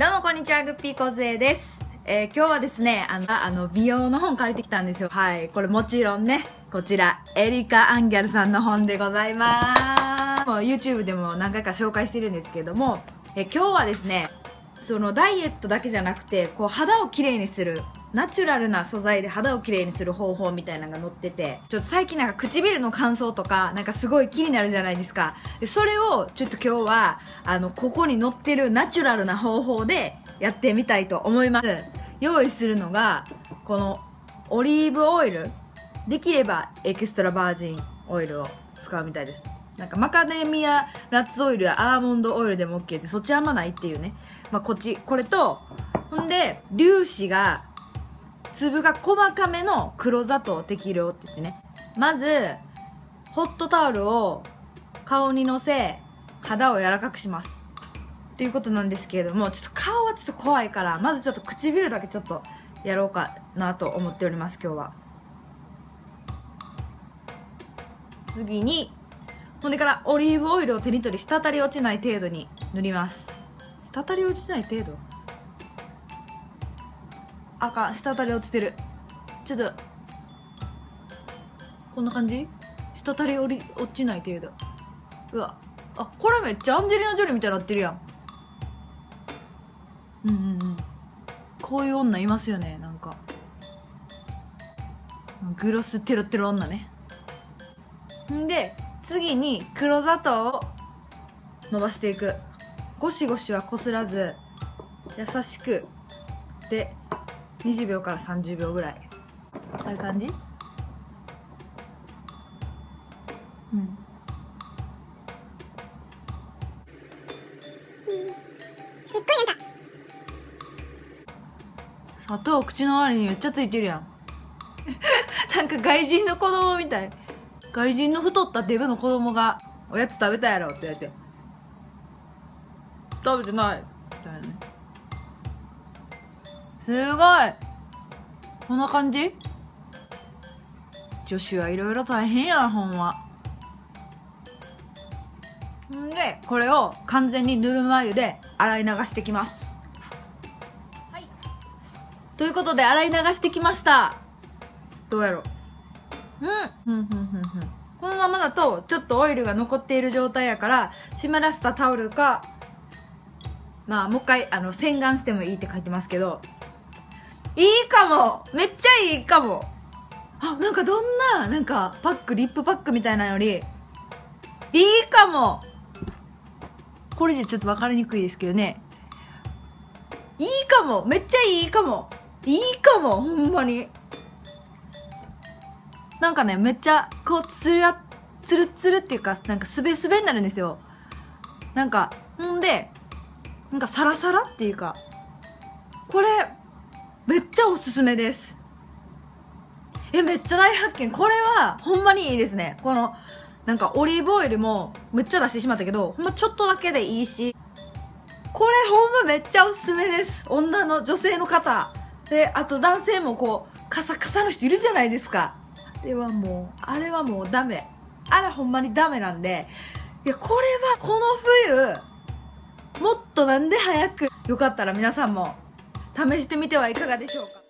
どうもこんにちは、グッピーこずえです。えー今日はですね、あの、あの、美容の本借りてきたんですよ。はい。これもちろんね、こちら、エリカ・アンギャルさんの本でございます。もう YouTube でも何回か紹介してるんですけども、えー今日はですね、そのダイエットだけじゃなくて、こう肌をきれいにする、ナチュラルな素材で肌をきれいにする方法みたいなのが載ってて、ちょっと最近なんか唇の乾燥とか、なんかすごい気になるじゃないですか。それをちょっと今日は、あの、ここに載ってるナチュラルな方法でやってみたいと思います。用意するのが、このオリーブオイル。できればエクストラバージンオイルを使うみたいです。なんかマカデミアナッツオイルやアーモンドオイルでも OK でそっちあんまないっていうね。まあこっち、これと、ほんで、粒子が、粒が細かめの黒砂糖適量って言ってね。まず、ホットタオルを顔にのせ、肌を柔らかくします。ということなんですけれども、ちょっと顔はちょっと怖いから、まずちょっと唇だけちょっとやろうかなと思っております、今日は。次に、ほんでからオリーブオイルを手に取り滴り落ちない程度に塗ります滴り落ちない程度？あかん滴り落ちてる。ちょっと。こんな感じ？滴りり落ちない程度。うわ。あこれめっちゃアンジェリーナ・ジョリーみたいになってるやん。うんうんうん。こういう女いますよねなんか。グロステロテロ女ね。んで次に黒砂糖を伸ばしていく。ゴシゴシはこすらず優しく。で20秒から30秒ぐらい。こういう感じ？うん。すっごいな砂糖口の周りにめっちゃついてるやん。なんか外人の子供みたい。外人の太ったデブの子供が「おやつ食べたやろ」って言われて「食べてない」みたいなねすごい。こんな感じ？女子はいろいろ大変やほんま。んでこれを完全にぬるま湯で洗い流してきます。はい。ということで洗い流してきました。どうやろう？うん。ふんふんふんふん。このままだとちょっとオイルが残っている状態やから湿らせたタオルかまあもう一回あの洗顔してもいいって書いてますけどいいかも。めっちゃいいかも。あなんかどんななんかパックリップパックみたいなのよりいいかも。これじゃちょっと分かりにくいですけどね。いいかも。めっちゃいいかも。いいかも。ほんまに。なんかねめっちゃこうつるやつるつるっていうかなんかすべすべになるんですよ。なんかほんでなんかサラサラっていうかこれめっちゃおすすめです。えめっちゃ大発見。これはほんまにいいですね。このなんかオリーブオイルもめっちゃ出してしまったけどほんまちょっとだけでいいしこれほんまめっちゃおすすめです。女の女性の方。であと男性もこうカサカサの人いるじゃないですか。あれはもうあれはもうダメ。あれほんまにダメなんで。いやこれはこの冬もっとなんで早くよかったら皆さんも試してみてはいかがでしょうか？